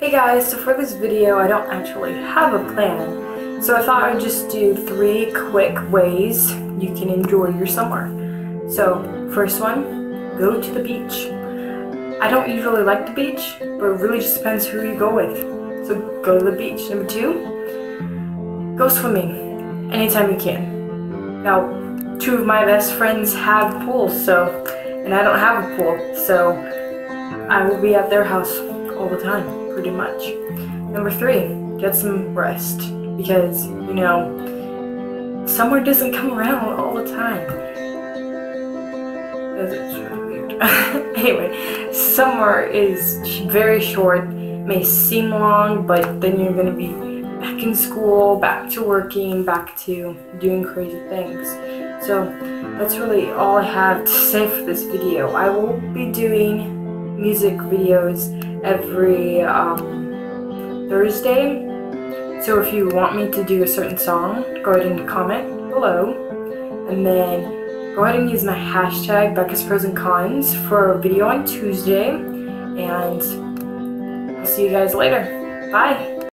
Hey guys, so for this video I don't actually have a plan, so I thought I'd just do three quick ways you can enjoy your summer. So, first one, go to the beach. I don't usually like the beach, but it really just depends who you go with. So go to the beach. Number two, go swimming anytime you can. Now, two of my best friends have pools, so, and I don't have a pool, so I will be at their house all the time pretty much. Number three, get some rest because, you know, summer doesn't come around all the time. That's weird. anyway, summer is very short, may seem long, but then you're gonna be back in school, back to working, back to doing crazy things. So that's really all I have to say for this video. I will be doing music videos every um, Thursday. So if you want me to do a certain song, go ahead and comment below. And then go ahead and use my hashtag Becca's Pros and Cons for a video on Tuesday. And I'll see you guys later. Bye!